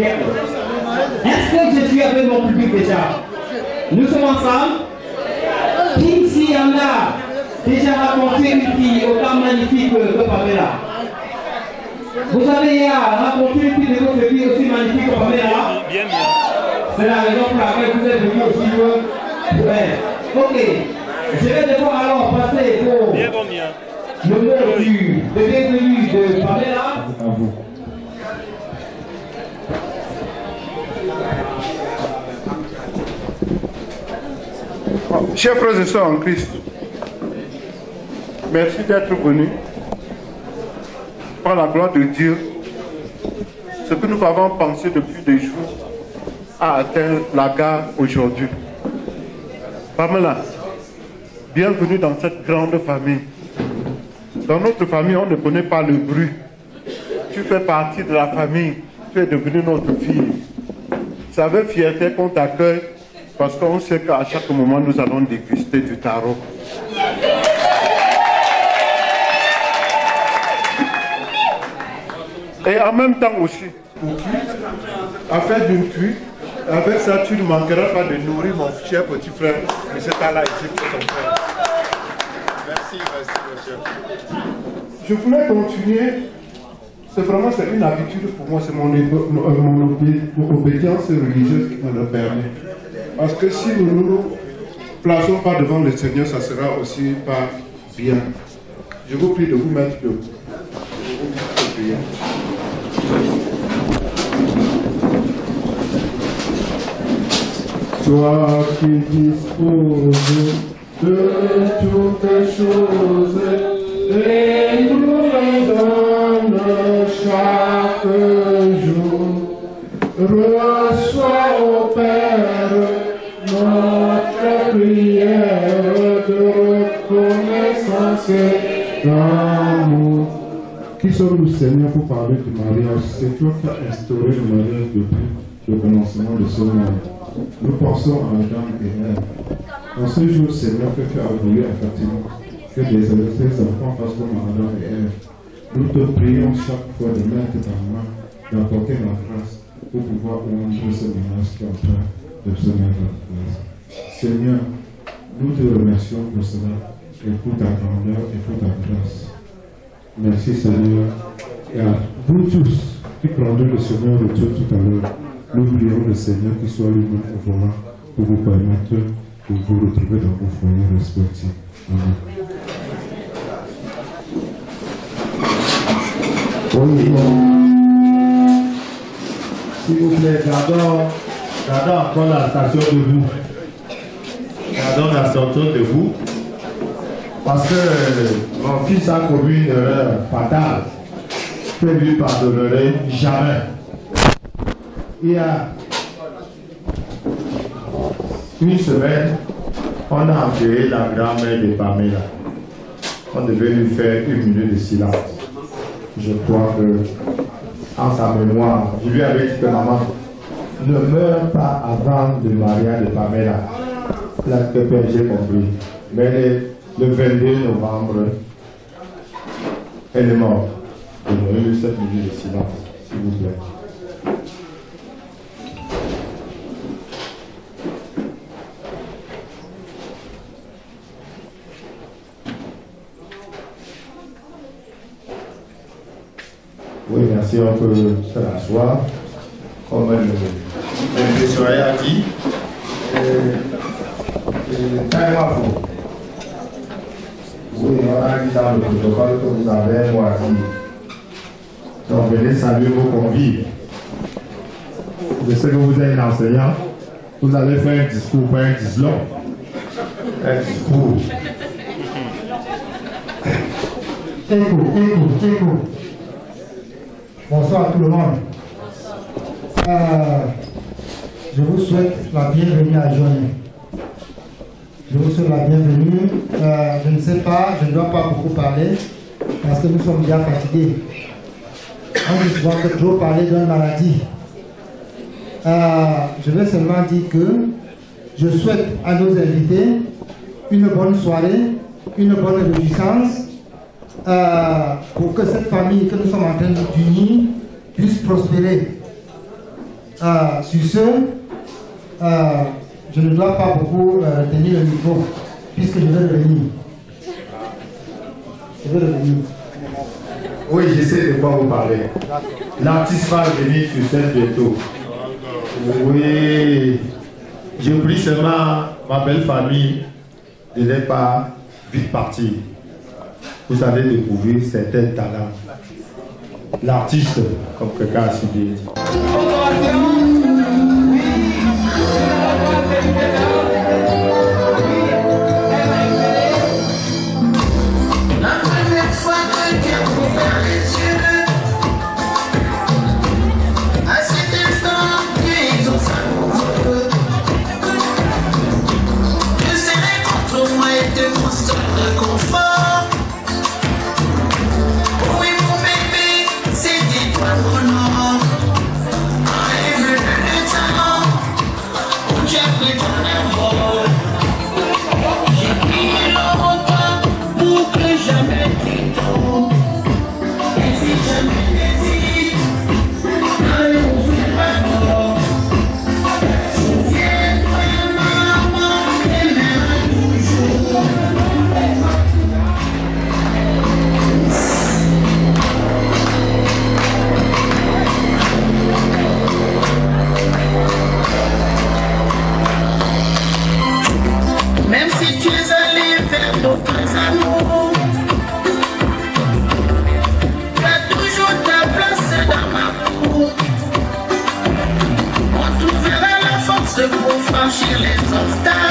Est-ce que je suis avec mon public déjà? Nous sommes ensemble Qui s'y en a déjà rencontré une fille autant magnifique que Pamela Vous avez rencontré une fille de votre vie aussi magnifique que Pamela Bien, bien. C'est la raison pour laquelle vous êtes venu aussi loin pour elle. Ok. Je vais devoir alors passer pour Bien, bon, bien. le mot du de bienvenue de Pamela. à vous. Chers frères et sœurs en Christ, merci d'être venus. Par la gloire de Dieu, ce que nous avons pensé depuis des jours a atteint la gare aujourd'hui. Pamela, bienvenue dans cette grande famille. Dans notre famille, on ne connaît pas le bruit. Tu fais partie de la famille. Tu es devenue notre fille. C'est avec fierté qu'on t'accueille? Parce qu'on sait qu'à chaque moment, nous allons déguster du tarot. Et en même temps aussi, pour cuire, à faire d'une cuit, avec ça, tu ne manqueras pas de nourrir mon cher petit frère, M. Tala, ici pour ton frère. Merci, merci, monsieur. Je voulais continuer. C'est vraiment c'est une habitude pour moi, c'est mon, ébo- mon- mon obédience religieuse qui me le permet. Parce que si nous ne nous plaçons pas devant le Seigneur, ça sera aussi pas bien. Je vous prie de vous mettre debout. Toi qui disposes de toutes choses reconnaissance et d'amour. Qui sommes-nous, Seigneur, pour parler du mariage? C'est toi qui as instauré le mariage depuis le commencement de ce monde. Nous pensons à Adam et Ève. En ce jour, Seigneur, que tu as voulu à Fatima, que des enfants fassent comme Adam et Ève. Nous te prions chaque fois de mettre ta main, d'apporter la grâce pour pouvoir honorer ce ménage qui est en train de se mettre en place. Seigneur, nous te remercions pour cela et pour ta grandeur et pour ta grâce. Merci Seigneur. Et à vous tous qui prendrez le Seigneur de Dieu tout à l'heure, nous prions le Seigneur qui soit lui-même au volant pour vous permettre de vous retrouver dans vos foyers respectifs. Amen. S'il vous plaît, gardons, gardons encore la station debout. Gardons la station debout. Parce que mon fils a commis une erreur fatale que lui pardonnerai jamais. Il y a une semaine, on a enterré la grand-mère de Pamela. On devait lui faire une minute de silence je crois que, en sa mémoire, je lui avais dit que maman, ne meurs pas avant le mariage de Pamela. Là, que j'ai compris. Mais le, le 22 novembre, elle est morte. Donnez-lui cette minute de silence, s'il vous plaît. Oui, merci, on peut se rasseoir. Comme le, le a dit, euh, euh. Oui, on a dans le protocole que vous avez moi dit. Donc, venez saluer vos convives. Je sais que vous êtes un enseignant. Vous allez faire un discours, pas un discours. Un discours. Écho, écho, écho. Bonsoir à tout le monde. Euh, je vous souhaite la bienvenue à Johnny. Je vous souhaite la bienvenue. Euh, je ne sais pas, je ne dois pas beaucoup parler parce que nous sommes déjà fatigués. On dit souvent que trop parler d'une maladie. Euh, je vais seulement dire que je souhaite à nos invités une bonne soirée, une bonne réjouissance euh, pour que cette famille que nous sommes en train d'unir puisse prospérer. sur ce, je ne dois pas beaucoup euh, tenir le micro, puisque je vais revenir. Je vais revenir. Oui, je sais de quoi vous parlez. L'artiste va revenir sur scène bientôt. Oui. Je prie seulement ma belle famille de ne pas vite partir. Vous savez découvrir certains talents. L'artiste, comme quelqu'un a subi. d'autres amours. Toujours ta place dans ma cour. On trouvera la force pour franchir les obstacles.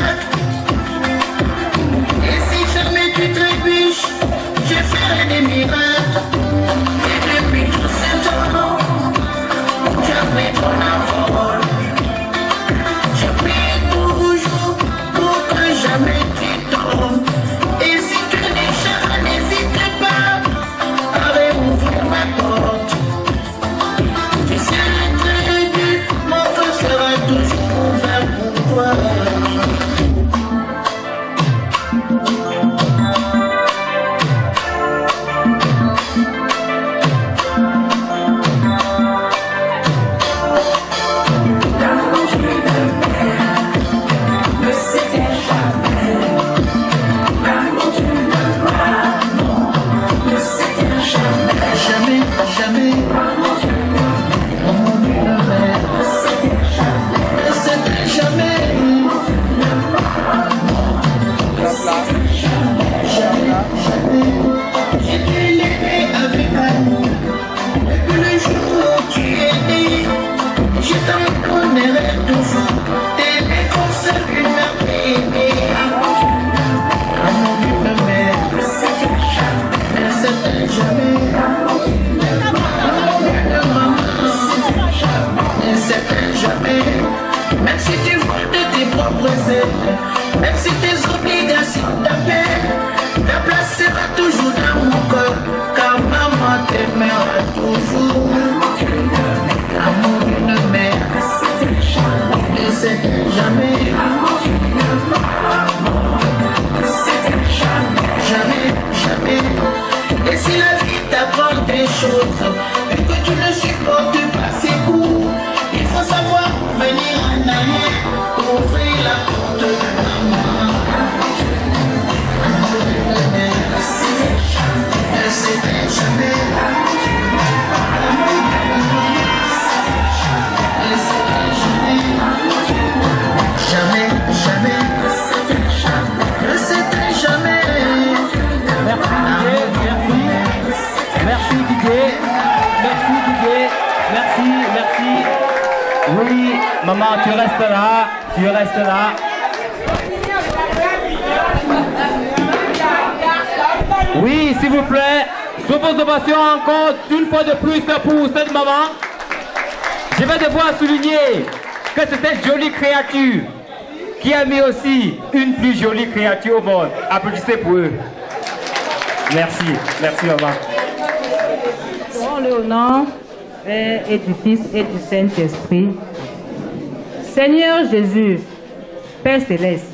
Oui, s'il vous plaît. Sous vos ovations, encore une fois de plus pour cette maman. Je vais devoir souligner que c'est cette jolie créature qui a mis aussi une plus jolie créature au monde. Applaudissez pour eux. Merci, merci maman. le nom et du Fils et du Saint-Esprit. Seigneur Jésus, Père céleste,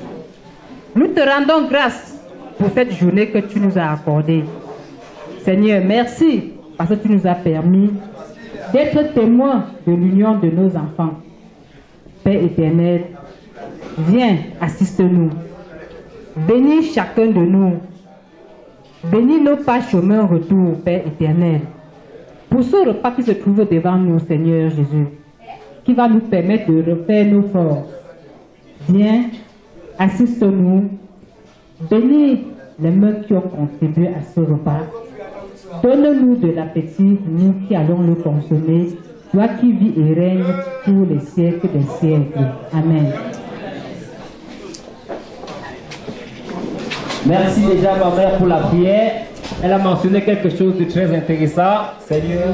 nous te rendons grâce pour cette journée que tu nous as accordée. Seigneur, merci parce que tu nous as permis d'être témoins de l'union de nos enfants. Père éternel, viens, assiste-nous. Bénis chacun de nous. Bénis nos pas chemin retour, Père éternel. Pour ce repas qui se trouve devant nous, Seigneur Jésus, qui va nous permettre de refaire nos forces. Viens, assiste-nous Bénis les mains qui ont contribué à ce repas. Donne-nous de l'appétit, nous qui allons le consommer, toi qui vis et règnes pour les siècles des siècles. Amen. Merci déjà ma mère pour la prière. Elle a mentionné quelque chose de très intéressant. Seigneur.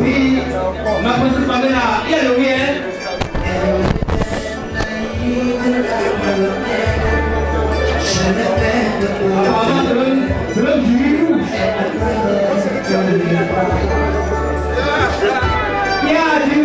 Oui, ma petite Pamela, il y a le oui, hein? Apparemment, c'est même- c'est même du riz rouge. Il y a du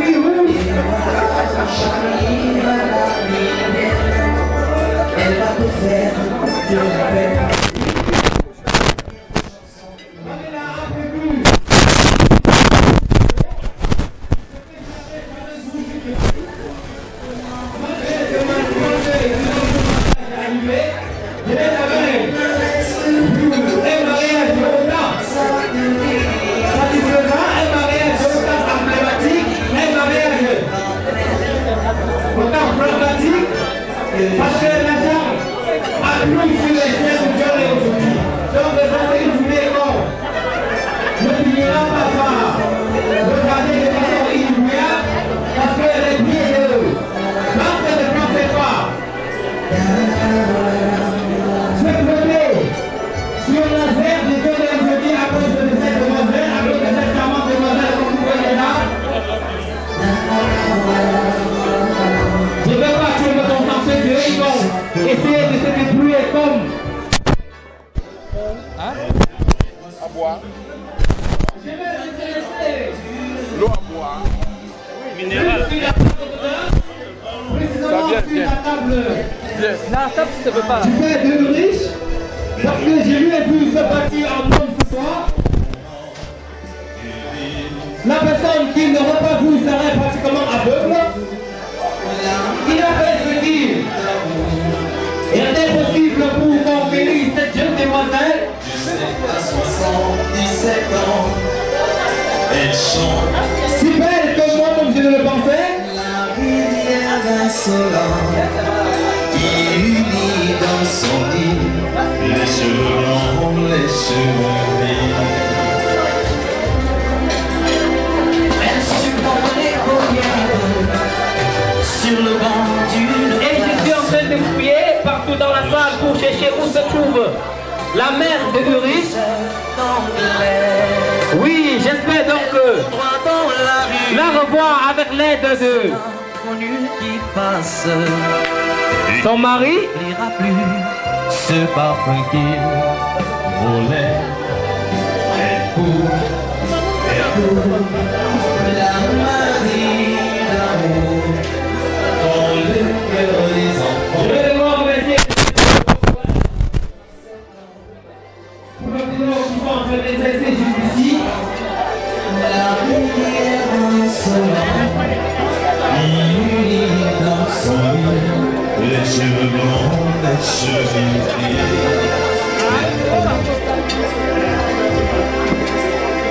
table, ça veut pas. du père de riche, parce que je lui ai vu se bâtir en homme ce soir. La personne qui n'aurait pas vu serait pratiquement aveugle. Il a fait ce dire. Il était possible pour qu'on guérisse cette jeune demoiselle À 77 ans, elle chante si belle que moi-même je ne le pensais. la rivière insolente qui unit dans son lit. Les blancs, les paupières sur le banc d'une Et je suis en train de fouiller partout dans la salle pour chercher où se trouve la mère de Uris. Oui, j'espère donc euh, la revoir avec l'aide de qui passe. Son mari. n'ira plus ce parfum qu'il volait. Elle court, la maladie d'amour dans le cœur des Je enfants. vais devoir remercier pour le qui sont en train d'exercer jusqu'ici. La rivière insolente, unie dans son lit,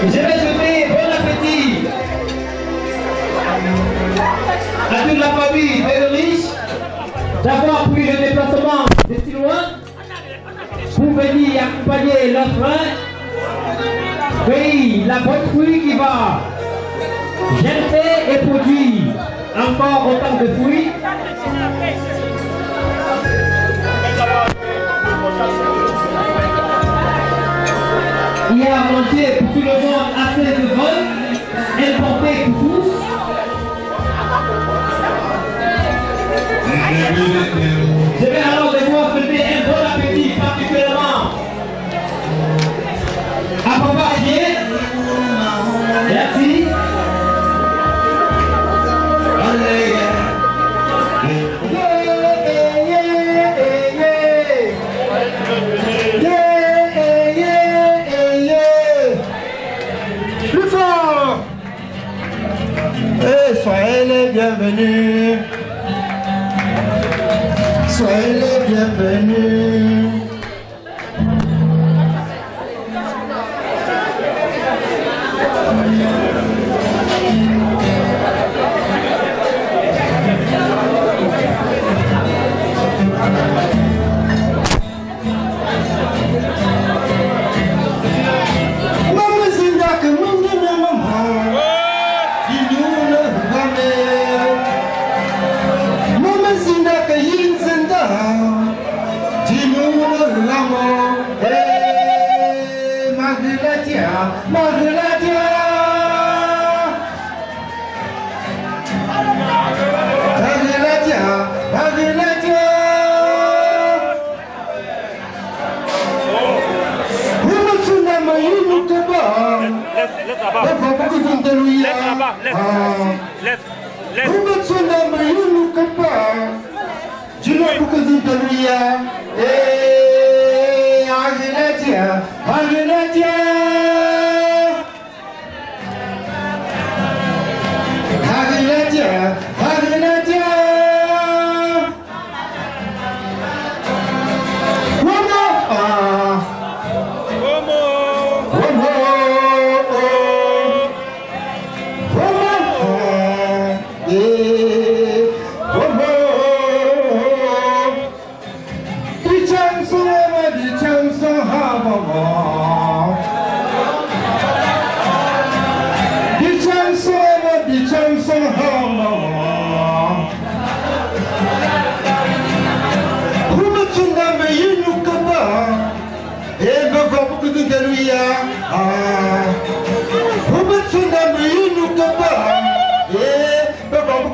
Je vais souhaiter bon appétit. À toute la famille riche. D'avoir pris le déplacement de si loin pour venir accompagner leur frère Oui, la bonne fruit qui va. Germer et produire encore autant de fruits. Pour tout le monde assez de vol, importé pour tous. Je vais alors devoir souhaiter un bon appétit particulièrement à Bombardier. 美女，醉 Kukuzintaria. Ei!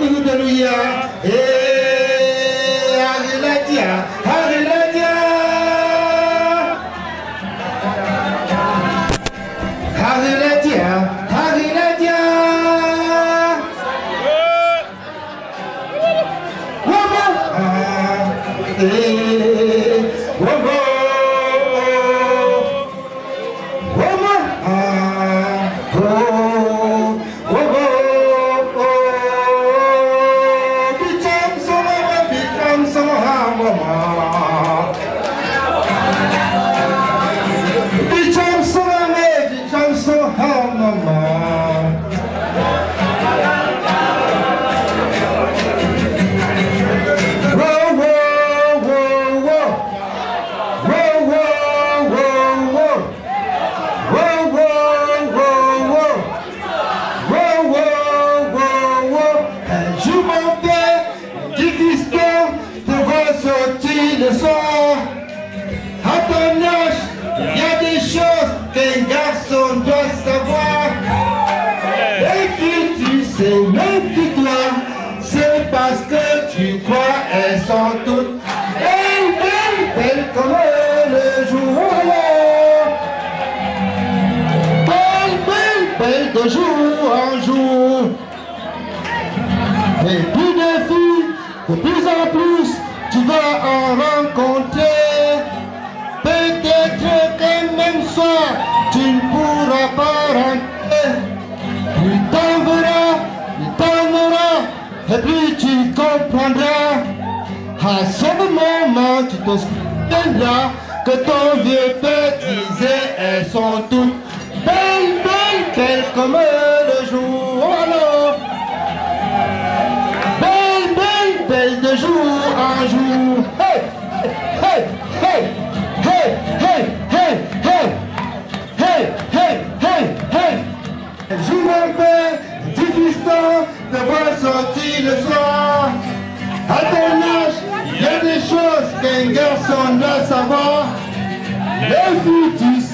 Hallelujah. Hey, hallelujah. Elles sont toutes belles, belles, comme le jour. Belles, belles, belles de jour en jour. Et plus de filles, de plus en plus, tu vas en rencontrer. Peut-être qu'un même soir, tu ne pourras pas rentrer. À ce moment, tu te souviendras que ton vieux père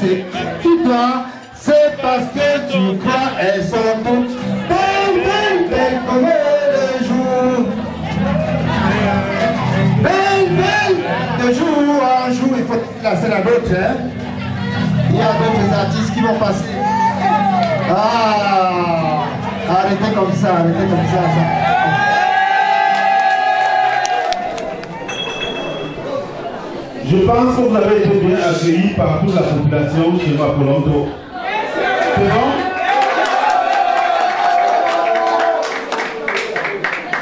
sais, tu dois, c'est parce que tu crois, elles sont toutes belles, belles, belles comme le jour. Belle, belle, de jour en jour, il faut placer la d'autres. Hein? Il y a d'autres artistes qui vont passer. Ah, arrêtez comme ça, arrêtez comme ça. ça. Je pense que vous avez été bien accueillis par toute la population chez Mapolonto. C'est bon?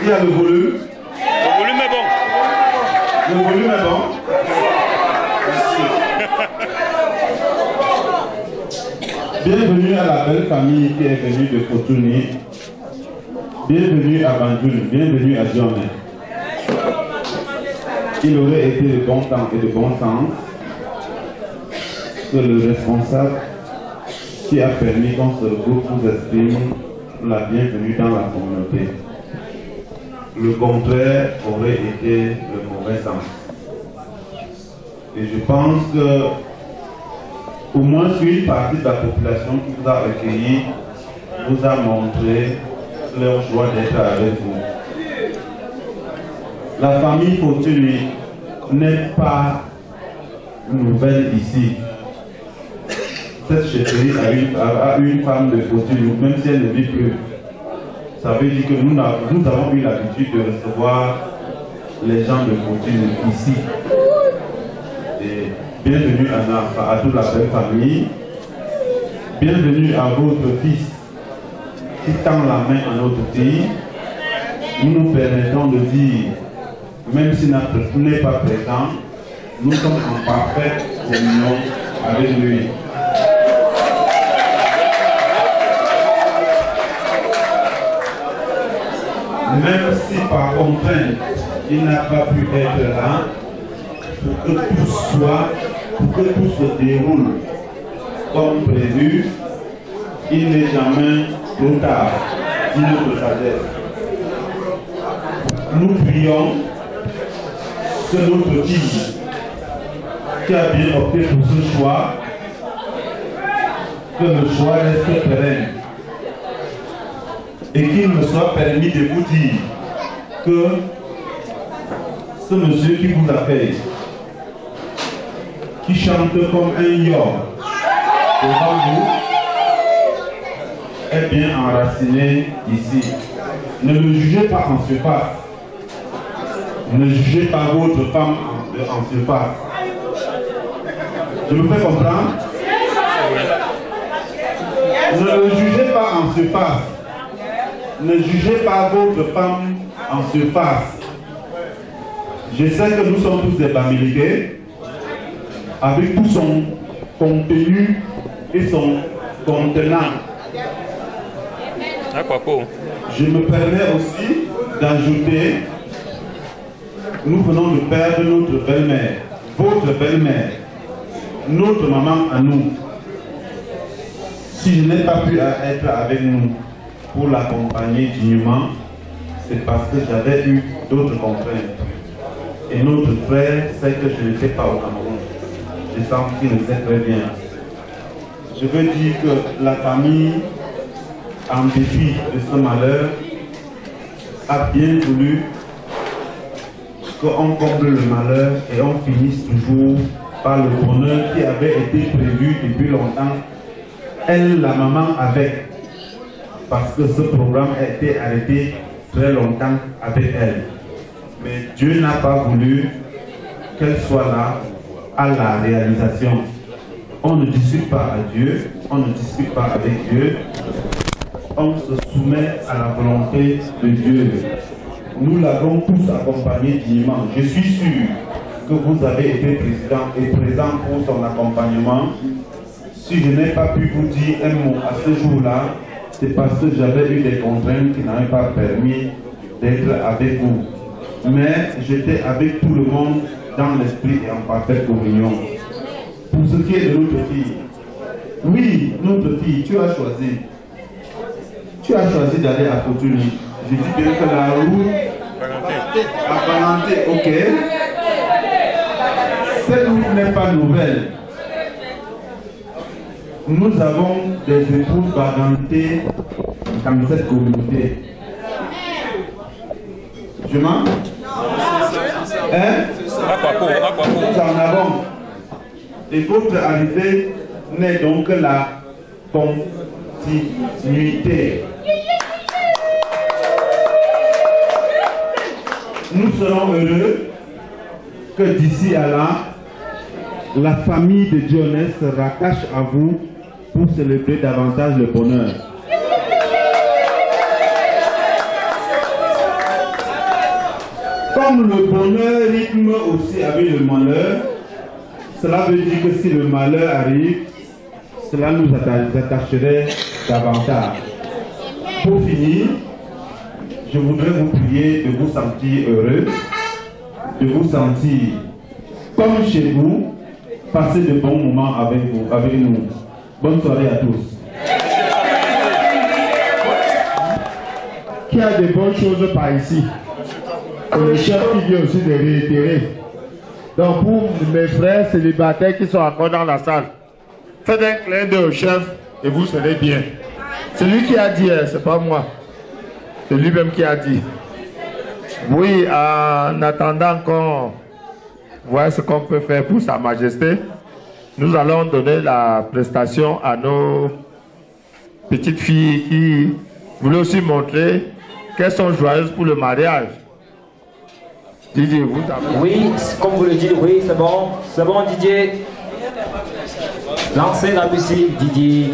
Il y a le volume. Le volume est bon. Le volume est bon. Bienvenue à la belle famille qui est venue de Cotouni. Bienvenue à Banjul. Bienvenue à Djomé. Il aurait été de bon temps et de bon sens que le responsable qui a permis qu'on se regroupe vous exprime la bienvenue dans la communauté. Le contraire aurait été le mauvais sens. Et je pense que au moins une partie de la population qui vous a accueilli vous a montré leur joie d'être avec vous. La famille Fortuny n'est pas nouvelle ici. Cette chefferie a une, une femme de Fortuny, même si elle ne vit plus. Ça veut dire que nous, avons, eu l'habitude de recevoir les gens de Fortuny ici. Et bienvenue à, à toute la belle famille. Bienvenue à votre fils qui tend la main à notre fille. Nous nous permettons de dire même si notre n'est pas présent, nous sommes en parfaite communion avec lui. Même si par contrainte, il n'a pas pu être là, pour que tout soit, pour que tout se déroule comme prévu, il n'est jamais trop tard. Nous prions que notre fille qui a bien opté pour ce choix, que le choix reste pérenne et qu'il me soit permis de vous dire que ce monsieur qui vous appelle, qui chante comme un yor devant vous, est bien enraciné ici. Ne le jugez pas en surface. Ne jugez pas votre femme en, surface. Je me fais comprendre Ne le jugez pas en surface. Ne jugez pas votre femme en surface. Je sais que nous sommes tous des familiers avec tout son contenu et son contenant. Je me permets aussi d'ajouter, nous venons de perdre notre belle-mère, votre belle-mère, notre maman à nous. Si je n'ai pas pu être avec nous pour l'accompagner dignement, c'est parce que j'avais eu d'autres contraintes. Et notre frère sait que je n'étais pas au Cameroun. Je sens qu'il le sait très bien. Je veux dire que la famille, en dépit de ce malheur, a bien voulu qu'on comble le malheur et on finisse toujours par le bonheur qui avait été prévu depuis longtemps. Elle, la maman, avec. Parce que ce programme a été arrêté très longtemps avec elle. Mais Dieu n'a pas voulu qu'elle soit là à la réalisation. On ne discute pas à Dieu, on ne discute pas avec Dieu, on se soumet à la volonté de Dieu. Nous l'avons tous accompagné dignement. Je suis sûr que vous avez été président et présent pour son accompagnement. Si je n'ai pas pu vous dire un mot à ce jour-là, c'est parce que j'avais eu des contraintes qui n'avaient pas permis d'être avec vous. Mais j'étais avec tout le monde dans l'esprit et en parfaite communion. Pour ce qui est de notre fille, oui, notre fille, tu as choisi. tu as choisi d'aller à Cotonou. Je dis bien que la route à Valenté, ok. Cette route n'est pas nouvelle. Nous avons des épouses bagantés dans cette communauté. Je mens Hein? Nous en avons. Et votre arrivée n'est donc la continuité. Nous serons heureux que d'ici à là, la famille de Dionès se rattache à vous pour célébrer davantage le bonheur. Comme le bonheur rythme aussi avec le malheur, cela veut dire que si le malheur arrive, cela nous atta- attacherait davantage. Pour finir, je voudrais vous prier de vous sentir heureux, de vous sentir comme chez vous, passer de bons moments avec vous, avec nous. Bonne soirée à tous. Qui a de bonnes choses par ici? Le chef qui vient aussi de réitérer. Donc pour mes frères célibataires qui sont encore dans la salle, faites un clin d'œil au chef et vous serez bien. C'est lui qui a dit, hein, c'est pas moi. C'est lui-même qui a dit. Oui, en attendant qu'on voit ce qu'on peut faire pour Sa Majesté, nous allons donner la prestation à nos petites filles qui voulaient aussi montrer qu'elles sont joyeuses pour le mariage. Didier, vous. Oui, comme vous le dites, oui, c'est bon. C'est bon, Didier. Lancez la musique, Didier.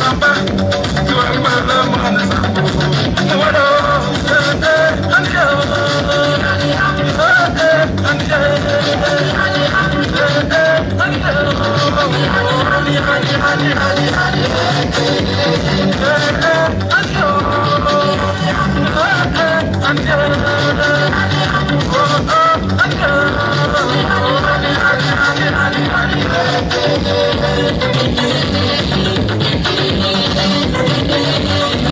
Samba, you are my love, my.